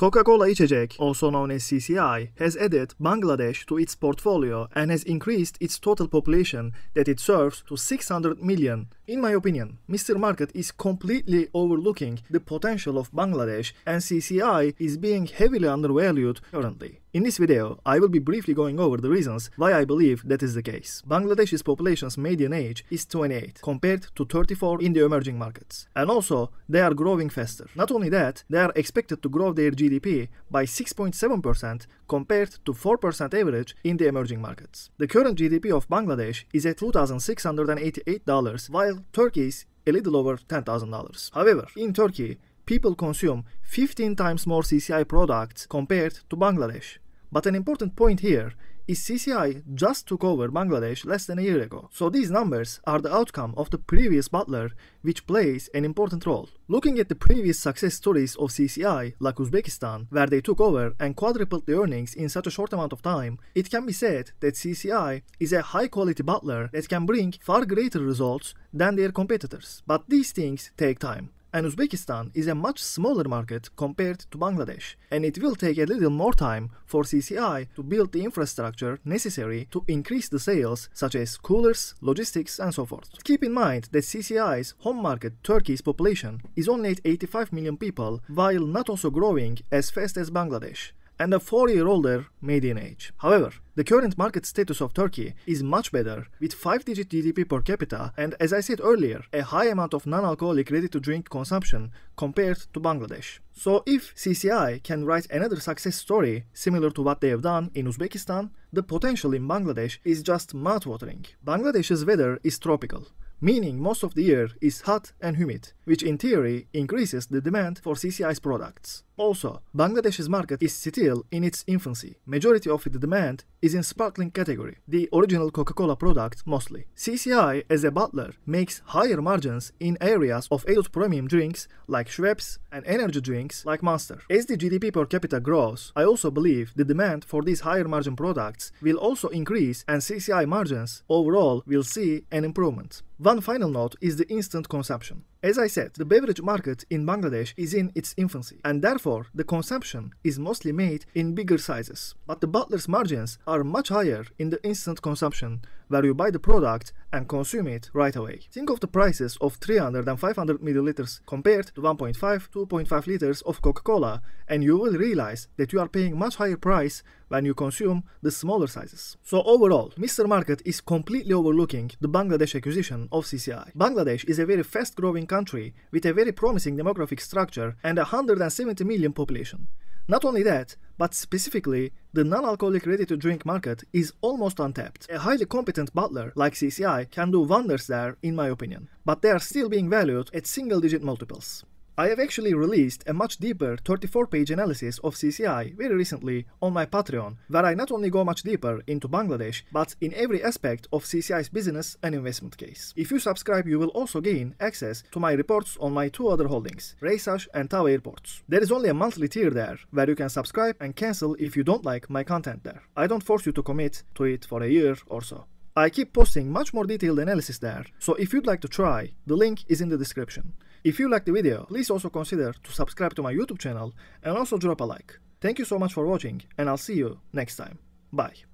Coca-Cola içecek, also known as CCI, has added Bangladesh to its portfolio and has increased its total population that it serves to 600 million. In my opinion, Mr. Market is completely overlooking the potential of Bangladesh and CCI is being heavily undervalued currently. In this video, I will be briefly going over the reasons why I believe that is the case. Bangladesh's population's median age is 28 compared to 34 in the emerging markets. And also, they are growing faster. Not only that, they are expected to grow their GDP by 6.7% compared to 4% average in the emerging markets. The current GDP of Bangladesh is at $2,688 while Turkey's a little over $10,000. However, in Turkey, people consume 15 times more CCI products compared to Bangladesh. But an important point here is CCI just took over Bangladesh less than a year ago. So these numbers are the outcome of the previous bottler, which plays an important role. Looking at the previous success stories of CCI, like Uzbekistan, where they took over and quadrupled the earnings in such a short amount of time, it can be said that CCI is a high quality bottler that can bring far greater results than their competitors. But these things take time and Uzbekistan is a much smaller market compared to Bangladesh, and it will take a little more time for CCI to build the infrastructure necessary to increase the sales, such as coolers, logistics, and so forth. Keep in mind that CCI's home market, Turkey's population, is only at 85 million people, while not also growing as fast as Bangladesh and a four-year-older median age. However, the current market status of Turkey is much better with 5-digit GDP per capita and as I said earlier, a high amount of non-alcoholic ready-to-drink consumption compared to Bangladesh. So if CCI can write another success story similar to what they have done in Uzbekistan, the potential in Bangladesh is just mouth-watering. Bangladesh's weather is tropical meaning most of the year is hot and humid, which in theory increases the demand for CCI's products. Also, Bangladesh's market is still in its infancy. Majority of the demand is in sparkling category, the original Coca-Cola product mostly. CCI as a bottler makes higher margins in areas of adult premium drinks like Schweppes and energy drinks like Monster. As the GDP per capita grows, I also believe the demand for these higher margin products will also increase and CCI margins overall will see an improvement. One final note is the instant consumption. As I said, the beverage market in Bangladesh is in its infancy, and therefore the consumption is mostly made in bigger sizes. But the bottler's margins are much higher in the instant consumption, where you buy the product and consume it right away. Think of the prices of 300 and 500 milliliters compared to 1.5 2.5 liters of Coca-Cola, and you will realize that you are paying much higher price when you consume the smaller sizes. So overall, Mr. Market is completely overlooking the Bangladesh acquisition of CCI. Bangladesh is a very fast-growing country with a very promising demographic structure and a 170 million population. Not only that, but specifically, the non-alcoholic ready-to-drink market is almost untapped. A highly competent bottler like CCI can do wonders there, in my opinion, but they are still being valued at single-digit multiples. I have actually released a much deeper 34-page analysis of CCI very recently on my Patreon, where I not only go much deeper into Bangladesh, but in every aspect of CCI's business and investment case. If you subscribe, you will also gain access to my reports on my two other holdings, Reysaş and TAV Airports. There is only a monthly tier there, where you can subscribe and cancel if you don't like my content there. I don't force you to commit to it for a year or so. I keep posting much more detailed analysis there, so if you'd like to try, the link is in the description. If you liked the video, please also consider to subscribe to my YouTube channel and also drop a like. Thank you so much for watching and I'll see you next time. Bye.